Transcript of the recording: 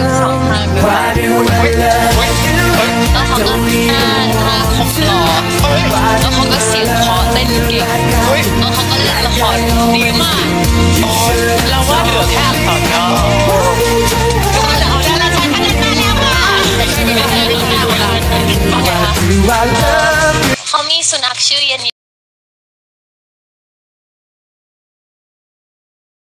วิสองทางด้วย แล้วเขาก็หน้าตาครบหล่อแล้วเขาก็เสียงเพราะเต้นเก่งแล้วเขาก็เล่นละครดีมากเราว่าเหลือแค่อักษรย่เขามีสุนัขชื่อเย็นเย